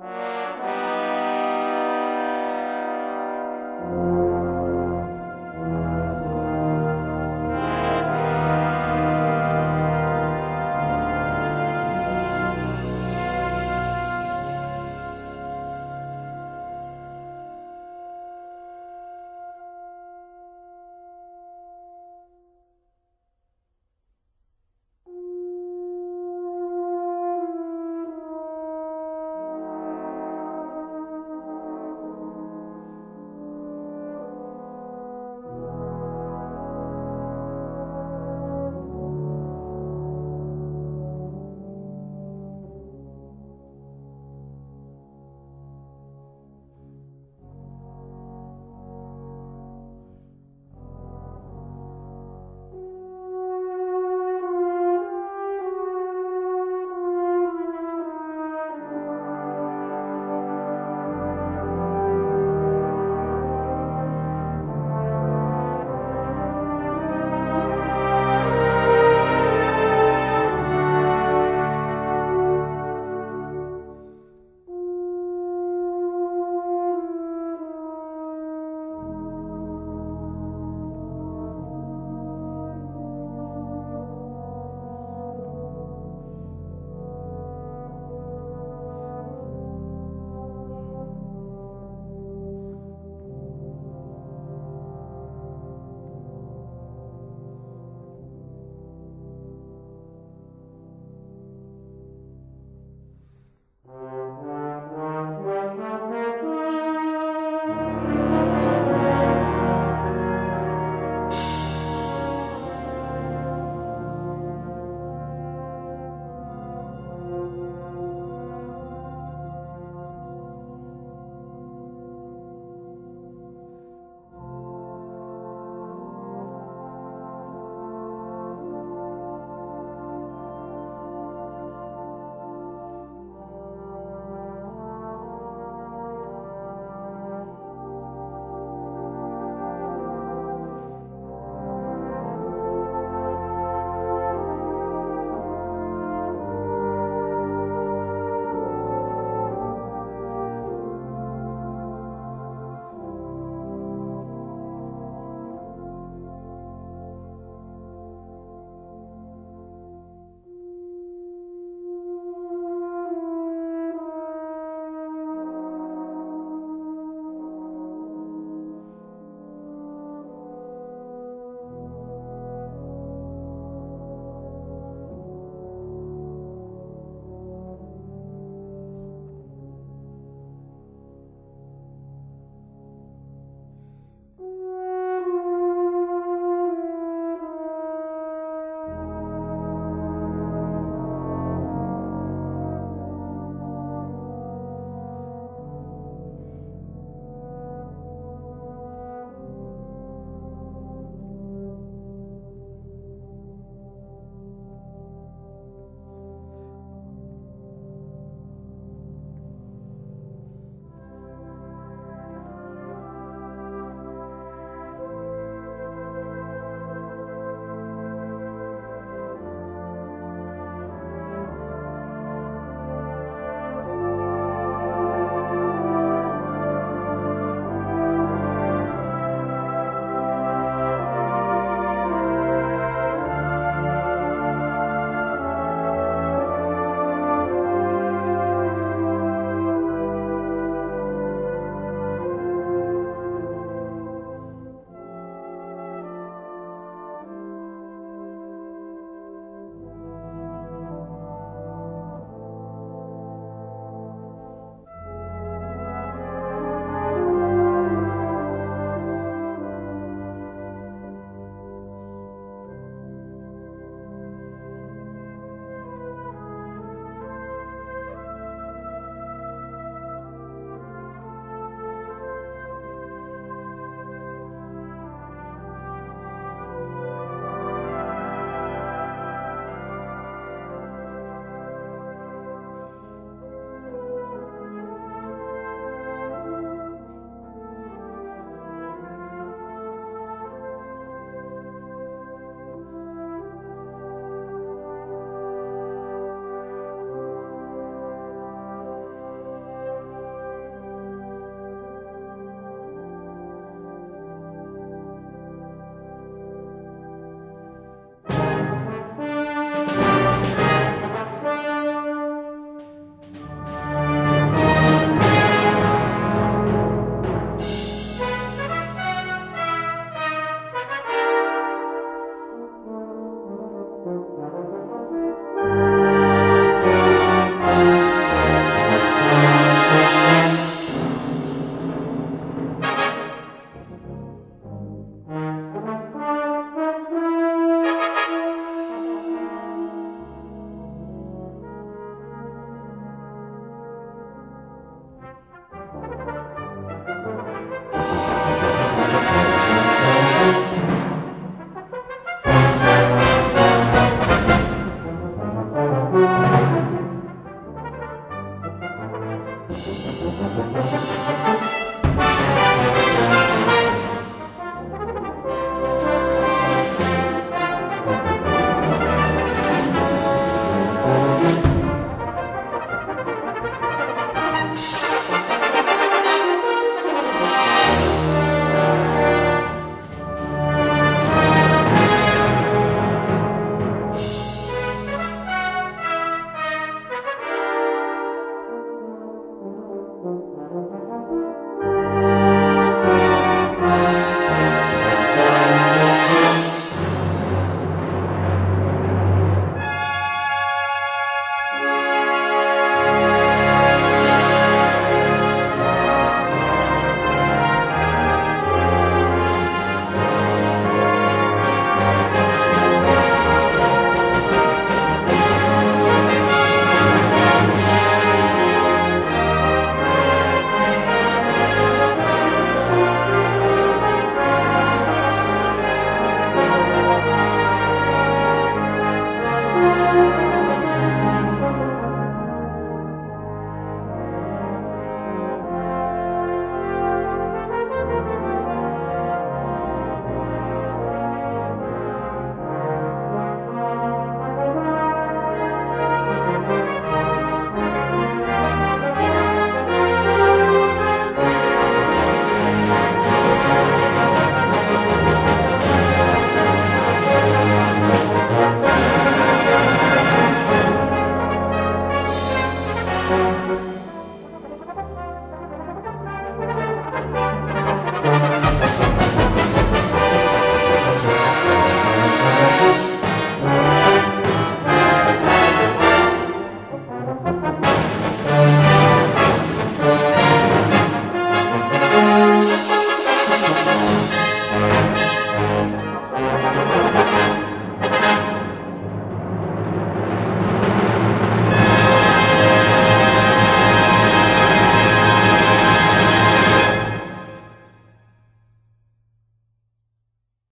Bye.